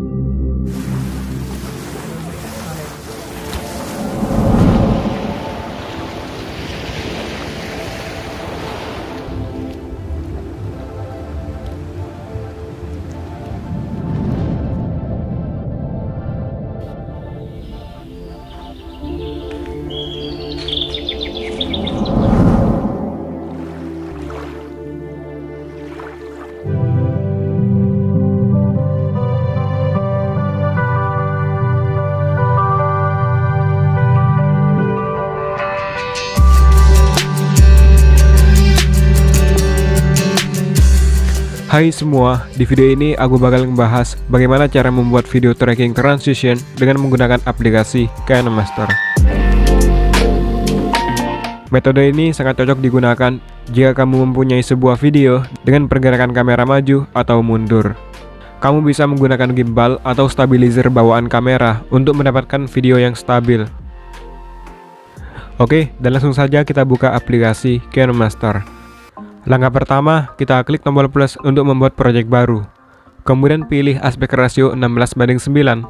you Hai semua, di video ini aku bakal membahas bagaimana cara membuat video tracking transition dengan menggunakan aplikasi KineMaster. Metode ini sangat cocok digunakan jika kamu mempunyai sebuah video dengan pergerakan kamera maju atau mundur. Kamu bisa menggunakan gimbal atau stabilizer bawaan kamera untuk mendapatkan video yang stabil. Oke, dan langsung saja kita buka aplikasi KineMaster. Langkah pertama, kita klik tombol plus untuk membuat proyek baru. Kemudian pilih aspek rasio 16 banding 9.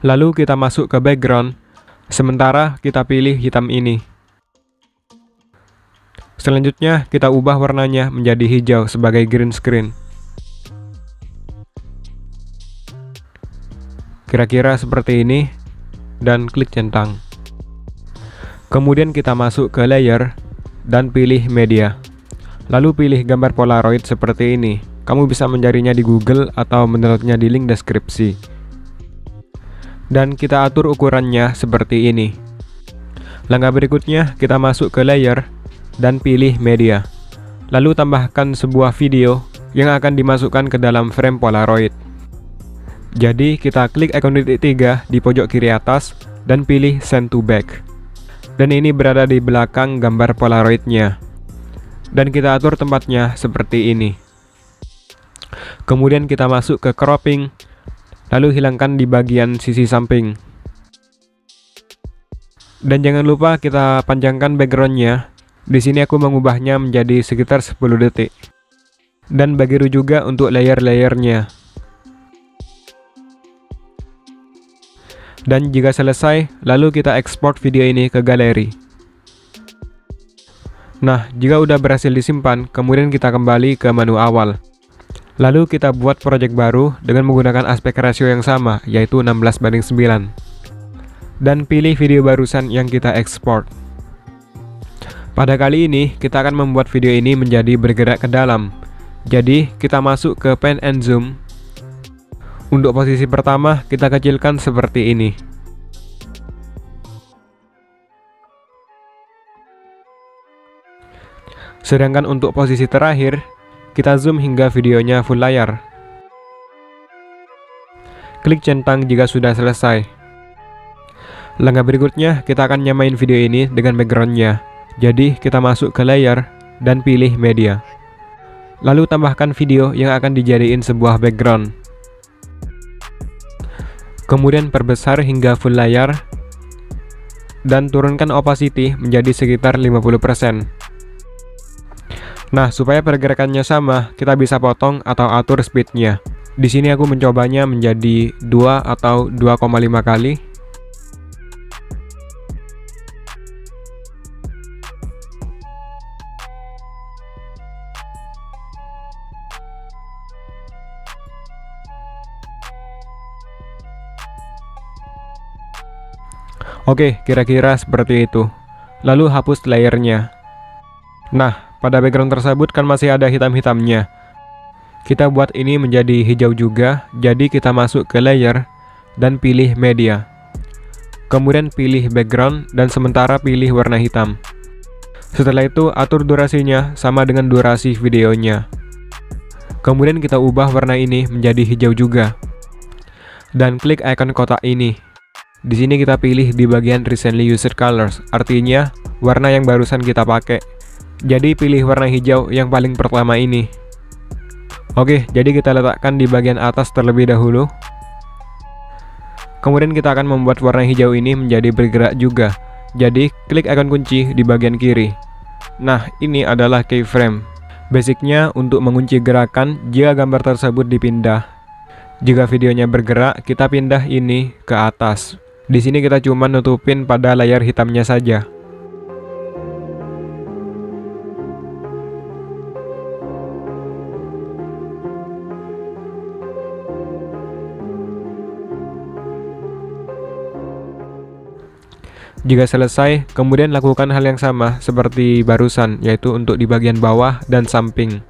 Lalu kita masuk ke background. Sementara kita pilih hitam ini. Selanjutnya, kita ubah warnanya menjadi hijau sebagai green screen. Kira-kira seperti ini, dan klik centang. Kemudian kita masuk ke layer, dan pilih media. Lalu pilih gambar polaroid seperti ini. Kamu bisa mencarinya di Google atau mendownloadnya di link deskripsi. Dan kita atur ukurannya seperti ini. Langkah berikutnya, kita masuk ke layer dan pilih media. Lalu tambahkan sebuah video yang akan dimasukkan ke dalam frame polaroid. Jadi kita klik ikon titik tiga di pojok kiri atas dan pilih send to back dan ini berada di belakang gambar polaroidnya. Dan kita atur tempatnya seperti ini. Kemudian kita masuk ke cropping lalu hilangkan di bagian sisi samping. Dan jangan lupa kita panjangkan backgroundnya. Di sini aku mengubahnya menjadi sekitar 10 detik. Dan begitu juga untuk layer-layernya Dan jika selesai, lalu kita ekspor video ini ke galeri. Nah, jika udah berhasil disimpan, kemudian kita kembali ke menu awal. Lalu kita buat project baru dengan menggunakan aspek rasio yang sama, yaitu 16 banding 9. Dan pilih video barusan yang kita ekspor. Pada kali ini, kita akan membuat video ini menjadi bergerak ke dalam. Jadi, kita masuk ke pen and zoom untuk posisi pertama, kita kecilkan seperti ini. Sedangkan untuk posisi terakhir, kita zoom hingga videonya full layar. Klik centang jika sudah selesai. Langkah berikutnya, kita akan nyamain video ini dengan backgroundnya. Jadi, kita masuk ke layar dan pilih media. Lalu tambahkan video yang akan dijadiin sebuah background. Kemudian perbesar hingga full layar dan turunkan opacity menjadi sekitar 50%. Nah, supaya pergerakannya sama, kita bisa potong atau atur speednya. Di sini aku mencobanya menjadi 2 atau 2,5 kali Oke, kira-kira seperti itu. Lalu hapus layernya. Nah, pada background tersebut kan masih ada hitam-hitamnya. Kita buat ini menjadi hijau juga, jadi kita masuk ke layer dan pilih media. Kemudian pilih background dan sementara pilih warna hitam. Setelah itu atur durasinya sama dengan durasi videonya. Kemudian kita ubah warna ini menjadi hijau juga. Dan klik icon kotak ini. Di sini kita pilih di bagian recently used colors, artinya warna yang barusan kita pakai. Jadi pilih warna hijau yang paling pertama ini. Oke, jadi kita letakkan di bagian atas terlebih dahulu. Kemudian kita akan membuat warna hijau ini menjadi bergerak juga. Jadi klik ikon kunci di bagian kiri. Nah, ini adalah keyframe. Basicnya untuk mengunci gerakan jika gambar tersebut dipindah. Jika videonya bergerak, kita pindah ini ke atas. Di sini kita cuma nutupin pada layar hitamnya saja. Jika selesai, kemudian lakukan hal yang sama seperti barusan, yaitu untuk di bagian bawah dan samping.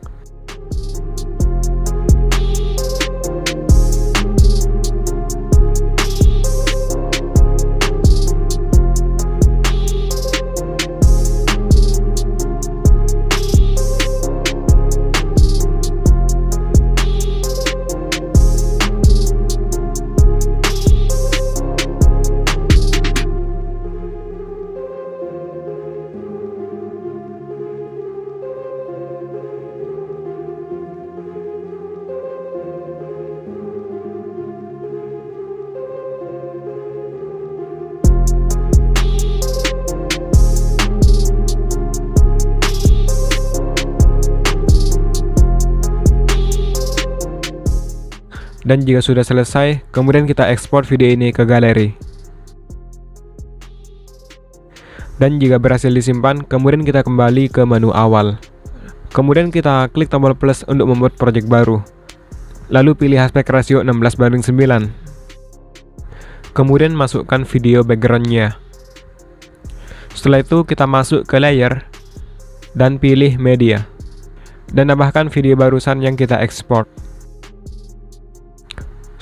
Dan jika sudah selesai, kemudian kita ekspor video ini ke galeri. Dan jika berhasil disimpan, kemudian kita kembali ke menu awal. Kemudian kita klik tombol plus untuk membuat project baru. Lalu pilih aspek rasio 16 banding 9. Kemudian masukkan video backgroundnya. Setelah itu kita masuk ke layer dan pilih media. Dan tambahkan video barusan yang kita ekspor.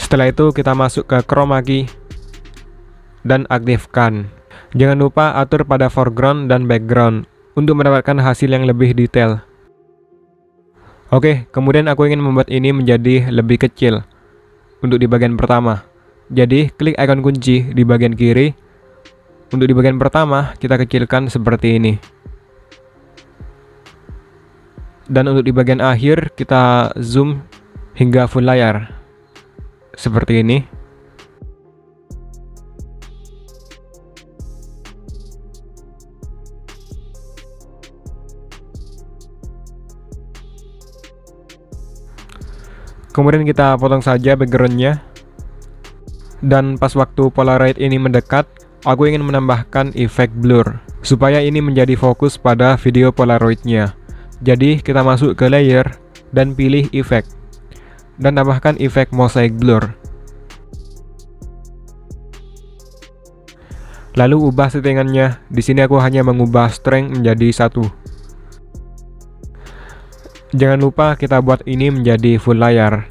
Setelah itu kita masuk ke chroma key dan aktifkan. Jangan lupa atur pada foreground dan background untuk mendapatkan hasil yang lebih detail. Oke, kemudian aku ingin membuat ini menjadi lebih kecil untuk di bagian pertama. Jadi, klik icon kunci di bagian kiri. Untuk di bagian pertama, kita kecilkan seperti ini. Dan untuk di bagian akhir, kita zoom hingga full layar seperti ini. Kemudian kita potong saja backgroundnya. Dan pas waktu Polaroid ini mendekat, aku ingin menambahkan efek blur, supaya ini menjadi fokus pada video Polaroidnya. Jadi kita masuk ke layer dan pilih efek dan tambahkan efek mosaic blur. Lalu ubah settingannya. Di sini aku hanya mengubah strength menjadi satu. Jangan lupa kita buat ini menjadi full layar.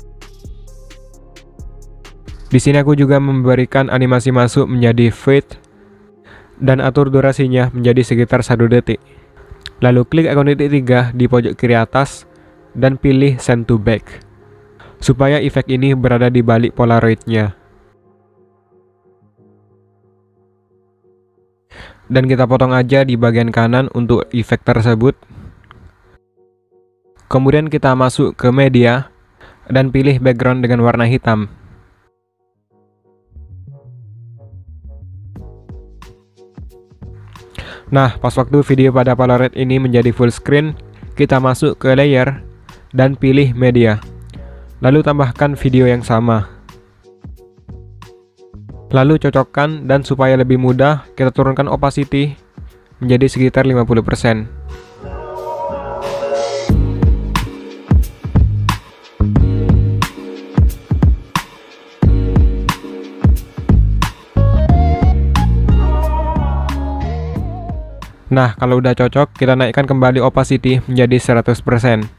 Di sini aku juga memberikan animasi masuk menjadi fade dan atur durasinya menjadi sekitar satu detik. Lalu klik ikon titik 3 di pojok kiri atas dan pilih send to back supaya efek ini berada di balik polaroidnya. Dan kita potong aja di bagian kanan untuk efek tersebut. Kemudian kita masuk ke media dan pilih background dengan warna hitam. Nah, pas waktu video pada Polaroid ini menjadi full screen, kita masuk ke layer dan pilih media. Lalu tambahkan video yang sama. Lalu cocokkan dan supaya lebih mudah, kita turunkan opacity menjadi sekitar 50%. Nah, kalau udah cocok, kita naikkan kembali opacity menjadi 100%.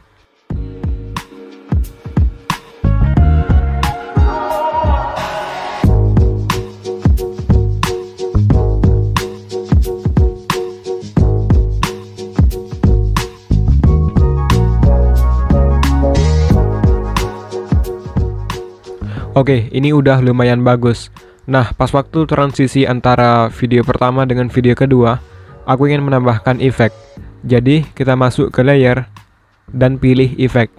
Oke, ini udah lumayan bagus. Nah, pas waktu transisi antara video pertama dengan video kedua, aku ingin menambahkan efek. Jadi, kita masuk ke layer dan pilih efek.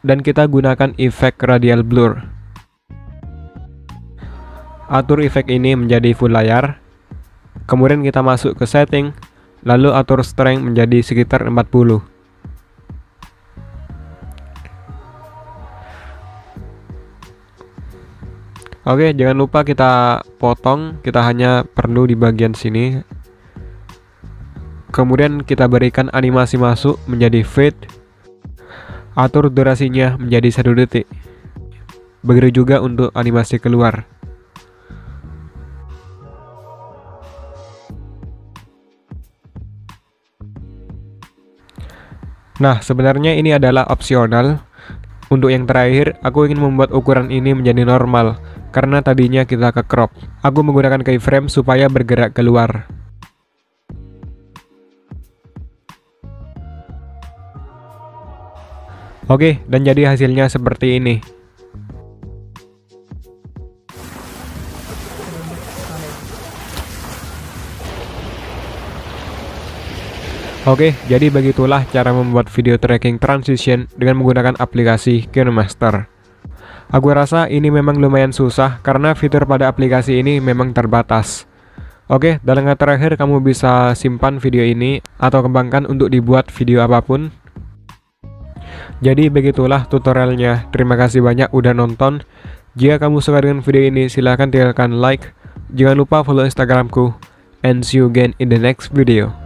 Dan kita gunakan efek radial blur. Atur efek ini menjadi full layar. Kemudian kita masuk ke setting, lalu atur strength menjadi sekitar 40. Oke, jangan lupa kita potong, kita hanya perlu di bagian sini. Kemudian kita berikan animasi masuk menjadi fade. Atur durasinya menjadi satu detik. Begitu juga untuk animasi keluar. Nah, sebenarnya ini adalah opsional. Untuk yang terakhir, aku ingin membuat ukuran ini menjadi normal karena tadinya kita ke crop. Aku menggunakan keyframe supaya bergerak keluar. Oke, dan jadi hasilnya seperti ini. Oke, jadi begitulah cara membuat video tracking transition dengan menggunakan aplikasi KineMaster. Aku rasa ini memang lumayan susah karena fitur pada aplikasi ini memang terbatas. Oke, dalam kata terakhir kamu bisa simpan video ini atau kembangkan untuk dibuat video apa pun. Jadi begitulah tutorialnya. Terima kasih banyak udah nonton. Jika kamu suka dengan video ini, silahkan tinggalkan like. Jangan lupa follow Instagramku. And see you again in the next video.